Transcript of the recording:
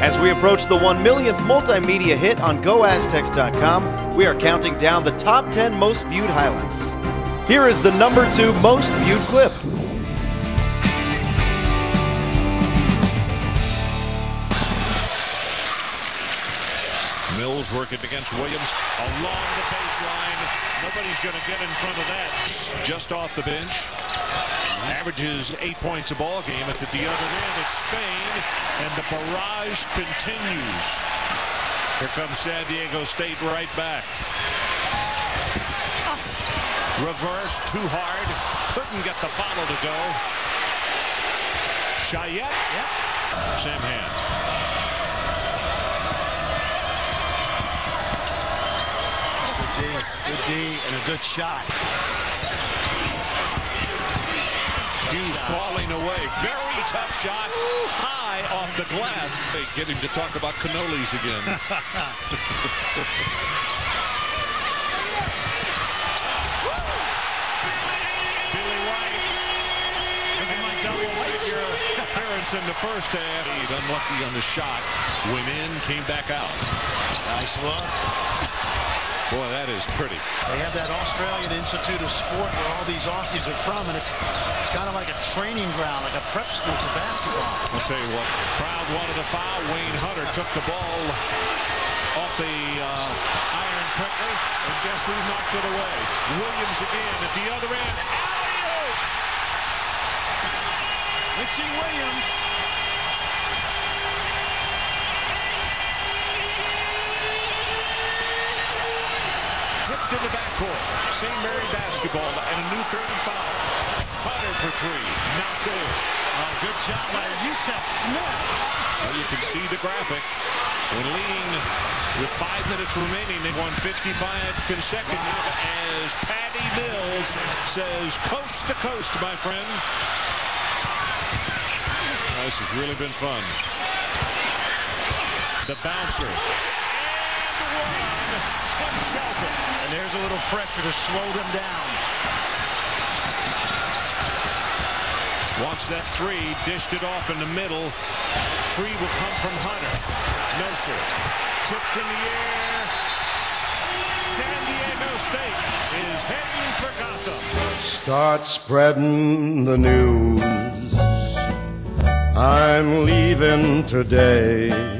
As we approach the 1 millionth multimedia hit on GoAztecs.com, we are counting down the top 10 most viewed highlights. Here is the number two most viewed clip. Mills working against Williams along the baseline. Nobody's going to get in front of that. Just off the bench. Averages eight points a ball game. At the, the other end, it's Spain, and the barrage continues. Here comes San Diego State right back. Reverse, too hard. Couldn't get the follow to go. Chayette. Yep. Samhan. Good D and a good shot. Hughes falling away. Very tough shot. High off the glass. They get him to talk about cannolis again. Billy White. Look at my double figure appearance in the first half. Unlucky on the shot. Went in, came back out. Nice look. Boy, that is pretty. They have that Australian Institute of Sport where all these Aussies are from, and it's it's kind of like a training ground, like a prep school for basketball. I'll tell you what, crowd wanted a foul. Wayne Hunter took the ball off the uh, iron quickly, and guess who knocked it away? Williams again at the other end. Alley-oop! Richie Williams. Tipped in the backcourt. St. Mary basketball and a new third and foul. Hunter for three. Not good. Oh, good job by Yusef Smith. Well, you can see the graphic. When leading with five minutes remaining, they won 55 consecutive as Patty Mills says coast to coast, my friend. This has really been fun. The bouncer. And one. A little pressure to slow them down. Wants that three, dished it off in the middle. Three will come from Hunter. No, sir. Tipped in the air. San Diego State is heading for Gotham. Start spreading the news. I'm leaving today.